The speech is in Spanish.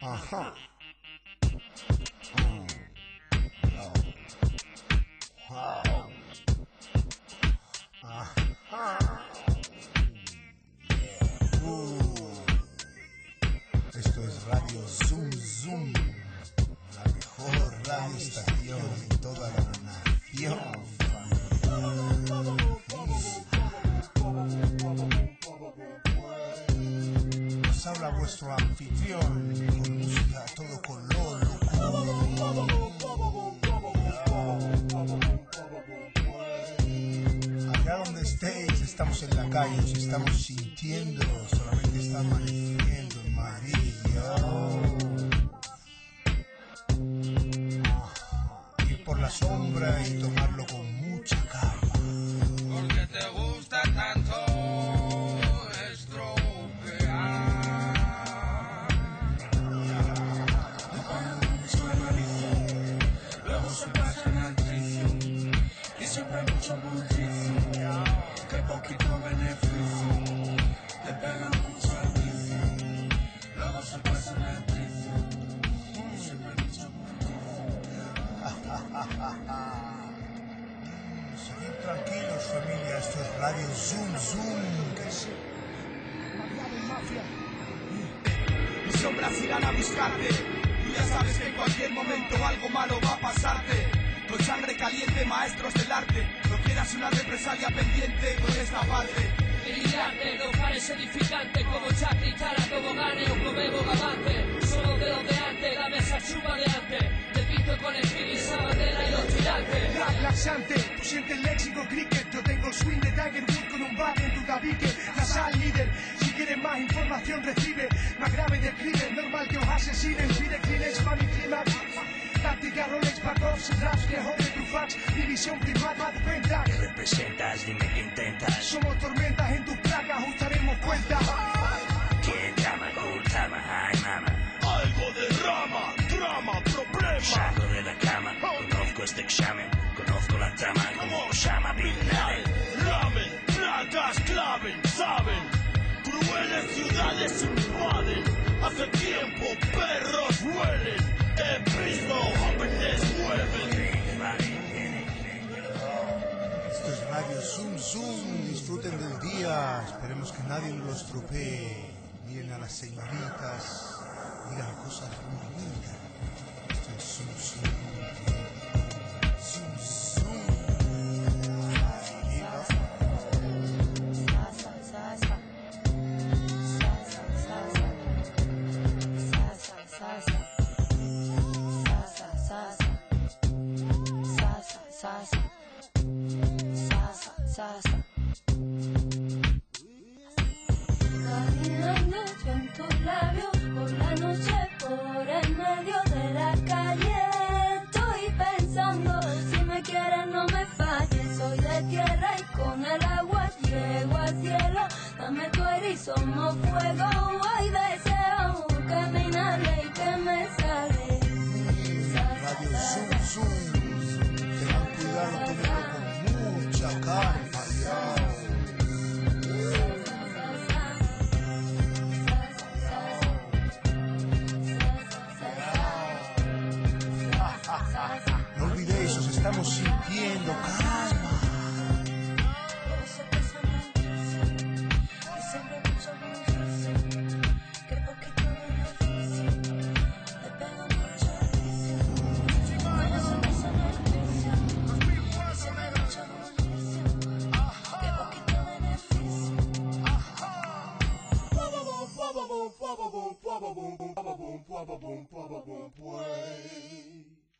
Ajá. Esto es Radio Zoom Zoom, la mejor radio estación en toda la nación. vuestro anfitrión. Música todo color, Allá donde estéis, estamos en la calle, nos estamos sintiendo, solamente está amaneciendo en Madrid. Ir por la sombra y tomarlo con para mucho muchísimo. Qué poquito beneficio. Te pegan mucho al vicio. Luego se pasa en el piso. Siempre mucho Seguid tranquilos, familia. Esto es Radio Zoom Zoom. Que se... mafia. Mis sombras irán a buscarte. Y ya sabes que en cualquier momento algo malo va a pasarte. Con sangre caliente, maestros del arte. No quieras una represalia pendiente con esta parte. Brillante, no pares edificante, como Chacri, Tara, Tobogane o Comebo Gabante. Solo de los de antes, dame esa chupa de antes. Te pinto con el fili, sabatera y los tirantes. Rap laxante, tú sientes léxico cricket. Yo tengo swing de Tiger con un bat en tu tabique. La sal líder, si quieres más información recibe. Más grave describe, normal que os asesinen todos serás viejo de tu fax, división privada de venta. ¿Qué representas? Dime que intentas. Somos tormentas en tus placas, ajustaremos cuentas. ¿Qué trama, cool? Ay, mama. Algo de rama, drama, problema. Salgo de la cama, oh. conozco este examen, conozco la trama, como Osama Bin Laden. Ramen, placas claven, saben, crueles ciudades invaden. Hace tiempo perros huelen en prisión. Zoom, disfruten del día, esperemos que nadie los tropee. Miren a las señoritas, digan cosas muy lindas. Esto es Zoom, Zoom, Zoom, Zoom. Sasa, sasa, sasa, sasa. Caminando con tus labios por la noche, por el medio de la calle. Estoy pensando si me quieres, no me falles. Soy de tierra y con el agua llego al cielo. Dame tu erizo, somos fuego. estamos sintiendo, calma.